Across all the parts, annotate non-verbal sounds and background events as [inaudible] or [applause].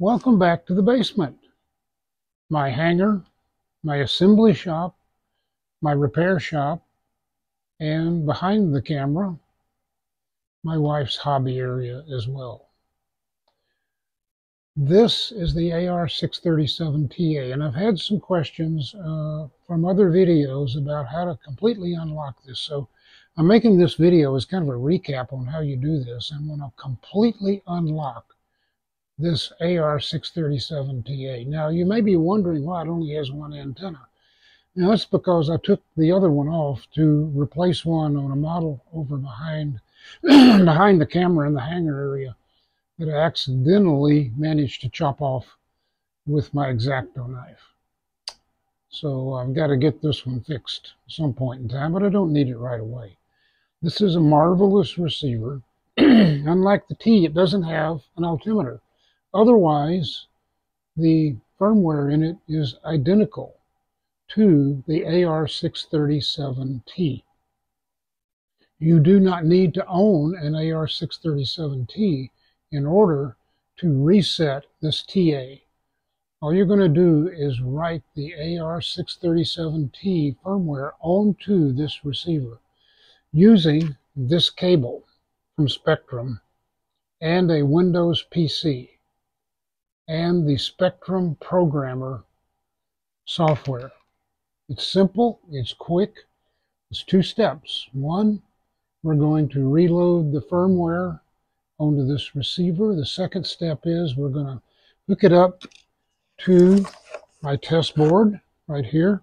Welcome back to the basement. My hangar, my assembly shop, my repair shop, and behind the camera, my wife's hobby area as well. This is the AR637TA, and I've had some questions uh, from other videos about how to completely unlock this. So I'm making this video as kind of a recap on how you do this. I'm going to completely unlock this AR637TA. Now, you may be wondering why it only has one antenna. Now, that's because I took the other one off to replace one on a model over behind, [clears throat] behind the camera in the hangar area that I accidentally managed to chop off with my X-Acto knife. So I've got to get this one fixed at some point in time, but I don't need it right away. This is a marvelous receiver. [clears throat] Unlike the T, it doesn't have an altimeter. Otherwise, the firmware in it is identical to the AR637T. You do not need to own an AR637T in order to reset this TA. All you're going to do is write the AR637T firmware onto this receiver using this cable from Spektrum and a Windows PC and the Spektrum Programmer software. It's simple, it's quick, it's two steps. One, we're going to reload the firmware onto this receiver. The second step is we're going to hook it up to my test board right here,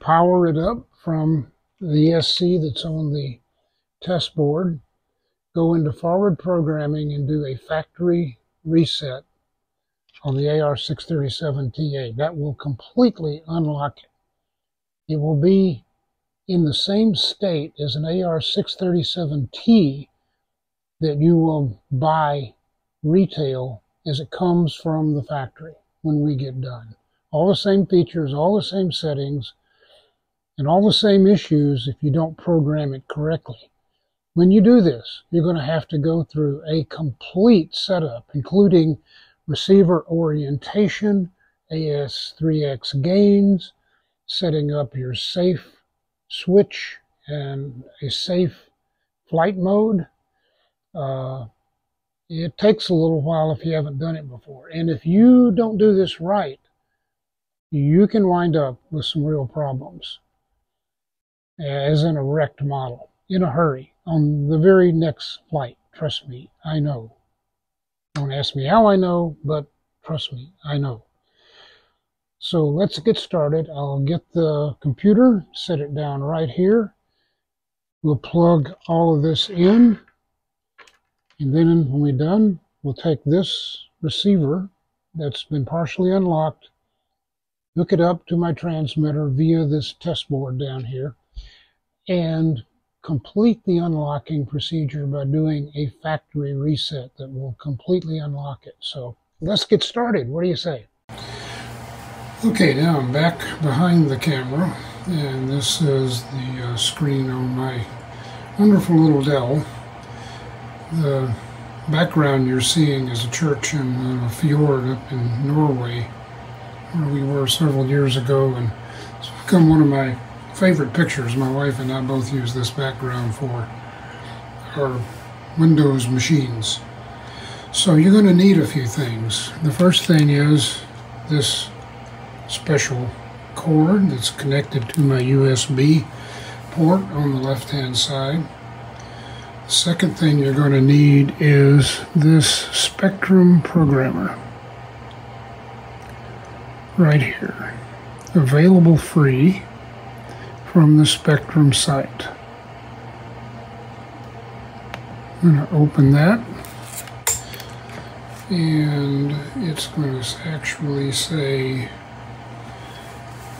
power it up from the ESC that's on the test board, go into forward programming and do a factory reset on the AR637TA. That will completely unlock it. It will be in the same state as an AR637T that you will buy retail as it comes from the factory when we get done. All the same features, all the same settings, and all the same issues if you don't program it correctly. When you do this, you're going to have to go through a complete setup, including receiver orientation, AS3X gains, setting up your safe switch and a safe flight mode. Uh, it takes a little while if you haven't done it before. And if you don't do this right, you can wind up with some real problems as an erect model in a hurry on the very next flight. Trust me, I know. Don't ask me how I know, but trust me, I know. So let's get started. I'll get the computer, set it down right here. We'll plug all of this in. And then when we're done, we'll take this receiver that's been partially unlocked, hook it up to my transmitter via this test board down here and complete the unlocking procedure by doing a factory reset that will completely unlock it. So let's get started. What do you say? Okay, now I'm back behind the camera, and this is the uh, screen on my wonderful little Dell. The background you're seeing is a church in a fjord up in Norway, where we were several years ago, and it's become one of my favorite pictures. My wife and I both use this background for our Windows machines. So you're going to need a few things. The first thing is this special cord that's connected to my USB port on the left hand side. Second thing you're going to need is this Spektrum programmer right here available free from the Spektrum site. I'm going to open that and it's going to actually say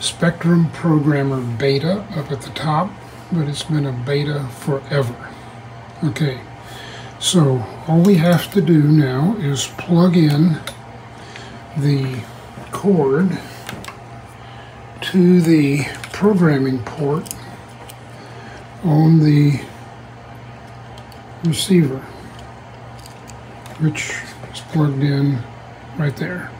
Spektrum Programmer Beta up at the top, but it's been a beta forever. Okay, so all we have to do now is plug in the cord to the programming port on the receiver, which is plugged in right there.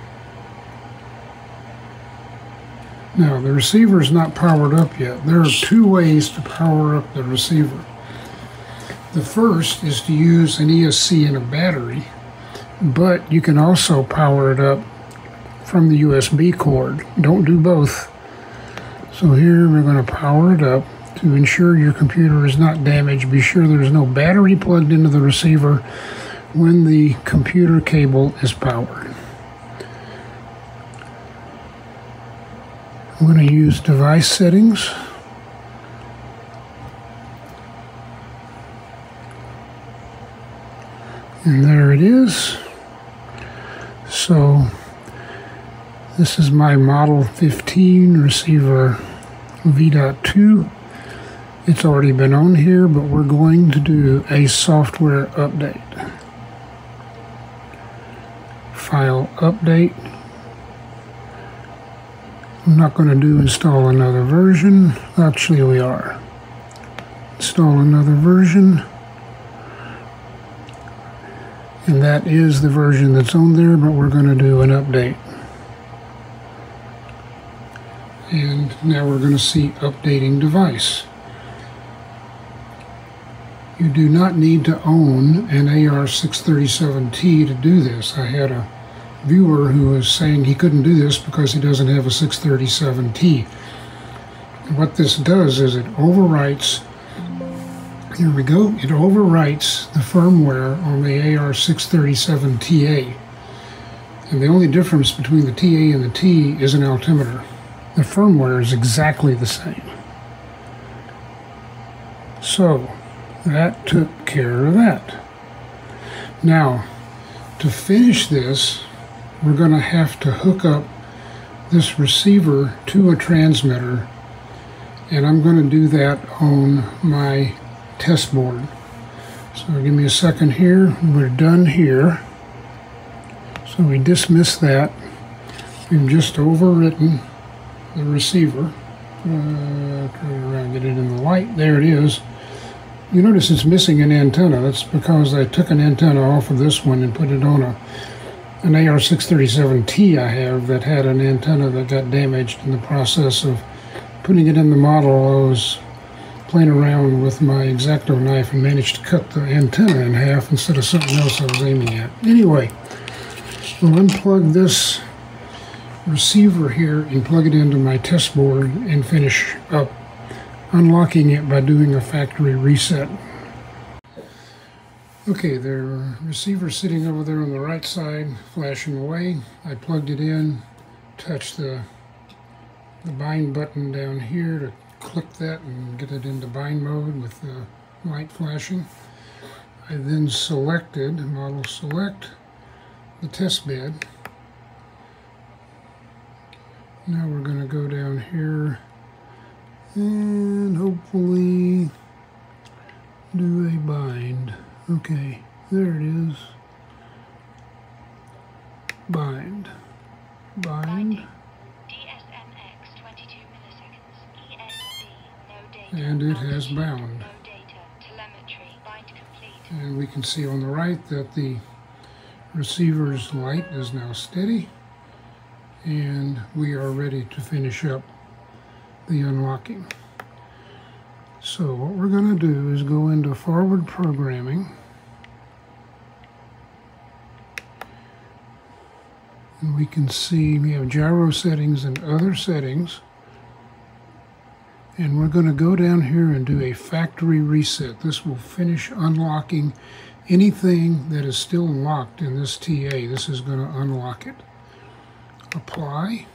Now, the receiver is not powered up yet. There are two ways to power up the receiver. The first is to use an ESC and a battery, but you can also power it up from the USB cord. Don't do both. So here we're going to power it up. To ensure your computer is not damaged, be sure there's no battery plugged into the receiver when the computer cable is powered. I'm going to use device settings. And there it is. So this is my Model 15 receiver V.2. It's already been on here, but we're going to do a software update. File update. I'm not going to do install another version. Actually, we are. Install another version. And that is the version that's on there, but we're going to do an update. And now we're going to see updating device. You do not need to own an AR637T to do this. I had a viewer who was saying he couldn't do this because he doesn't have a 637T. What this does is it overwrites, here we go, it overwrites the firmware on the AR637TA. And the only difference between the TA and the T is an altimeter. The firmware is exactly the same. So, that took care of that. Now, to finish this, we're going to have to hook up this receiver to a transmitter and I'm going to do that on my test board. So give me a second here. We're done here. So we dismiss that. We've just overwritten the receiver. Uh, turn around, get it in the light. There it is. You notice it's missing an antenna. That's because I took an antenna off of this one and put it on a an AR637T I have that had an antenna that got damaged in the process of putting it in the model. I was playing around with my X-Acto knife and managed to cut the antenna in half instead of something else I was aiming at. Anyway, we'll unplug this receiver here and plug it into my test board and finish up unlocking it by doing a factory reset. Okay, the receiver sitting over there on the right side, flashing away. I plugged it in, touched the, the bind button down here to click that and get it into bind mode with the light flashing. I then selected, model select, the test bed. Now we're going to go down here and hopefully do a bind. Okay, there it is. Bind. Bind. dsmx 22 milliseconds And it has bound. No data. Telemetry. Bind complete. And we can see on the right that the receiver's light is now steady and we are ready to finish up the unlocking. So what we're going to do is go into forward programming and we can see we have gyro settings and other settings and we're going to go down here and do a factory reset. This will finish unlocking anything that is still locked in this TA. This is going to unlock it. Apply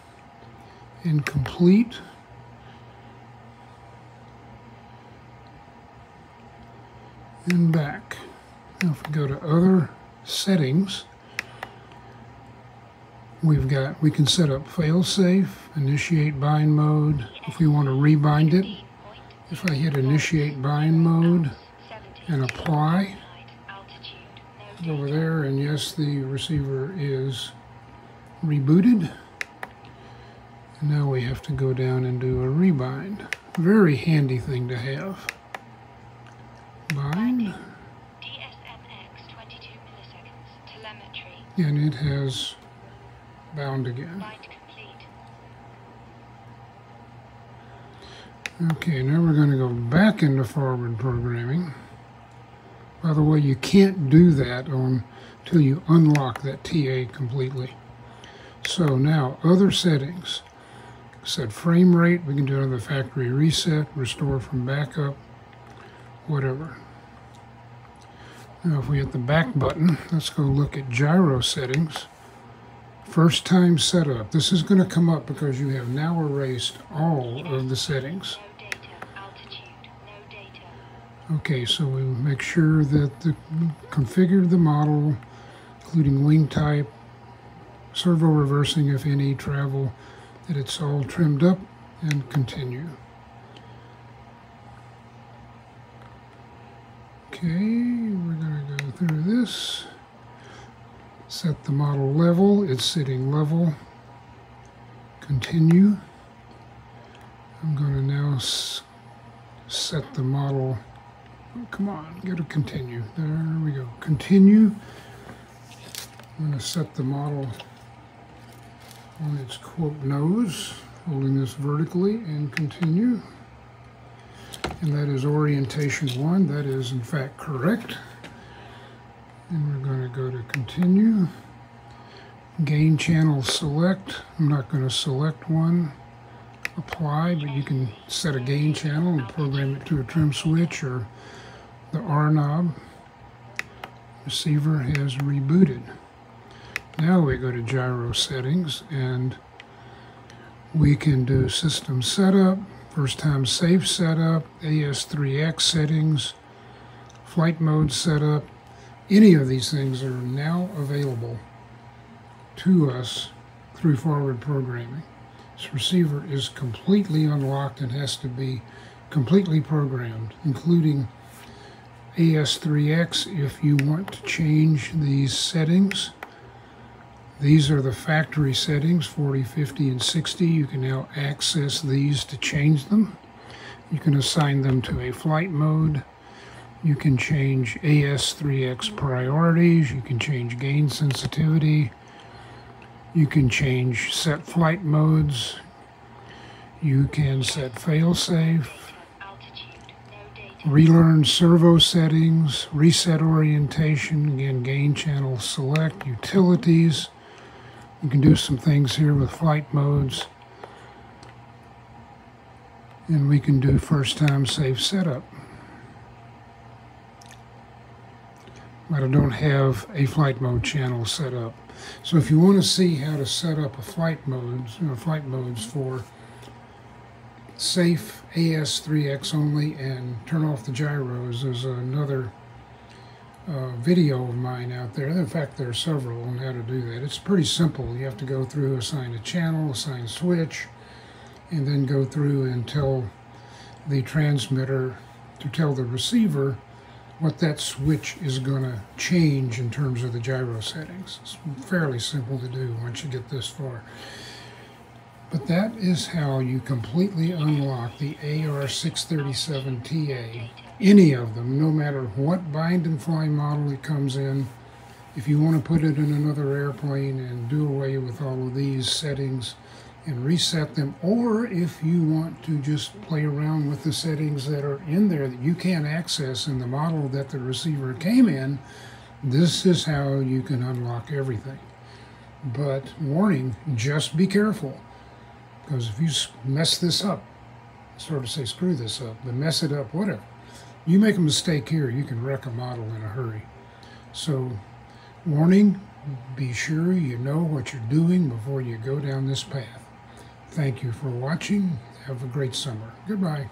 and complete. And back. Now if we go to other settings, We've got, we can set up failsafe, initiate bind mode, if we want to rebind it. If I hit initiate bind mode and apply, over there, and yes, the receiver is rebooted. Now we have to go down and do a rebind. Very handy thing to have. Bind. And it has bound again. Okay, now we're going to go back into forward programming. By the way, you can't do that on until you unlock that TA completely. So now, other settings. Set frame rate, we can do another factory reset, restore from backup, whatever. Now if we hit the back button, let's go look at gyro settings. First time setup. This is going to come up because you have now erased all of the settings. No data. Altitude. No data. Okay, so we make sure that the configure the model, including wing type, servo reversing if any, travel, that it's all trimmed up, and continue. Okay, we're going to go through this. Set the model level, it's sitting level. Continue. I'm going to now set the model Oh, come on, go to continue. There we go. Continue. I'm going to set the model on its quote nose, holding this vertically, and continue. And that is orientation one. That is, in fact, correct. And we're going to go to continue. Gain channel select. I'm not going to select one. Apply, but you can set a gain channel and program it to a trim switch or the R knob. Receiver has rebooted. Now we go to gyro settings and we can do system setup, first time safe setup, AS3X settings, flight mode setup. Any of these things are now available to us through forward programming. This receiver is completely unlocked and has to be completely programmed, including AS3X if you want to change these settings. These are the factory settings, 40, 50, and 60. You can now access these to change them. You can assign them to a flight mode. You can change AS3X priorities. You can change gain sensitivity. You can change set flight modes. You can set failsafe relearn servo settings, reset orientation, again gain channel select, utilities. You can do some things here with flight modes. And we can do first time safe setup. But I don't have a flight mode channel set up. So if you want to see how to set up a flight modes, you know, flight modes for safe AS3X only and turn off the gyros. There's another uh, video of mine out there. In fact, there are several on how to do that. It's pretty simple. You have to go through, assign a channel, assign a switch, and then go through and tell the transmitter to tell the receiver what that switch is going to change in terms of the gyro settings. It's fairly simple to do once you get this far. But that is how you completely unlock the AR637TA. Any of them, no matter what bind and fly model it comes in. If you want to put it in another airplane and do away with all of these settings and reset them, or if you want to just play around with the settings that are in there that you can't access in the model that the receiver came in, this is how you can unlock everything. But warning, just be careful. Because if you mess this up, sort of say screw this up, but mess it up, whatever. You make a mistake here, you can wreck a model in a hurry. So, warning, be sure you know what you're doing before you go down this path. Thank you for watching. Have a great summer. Goodbye.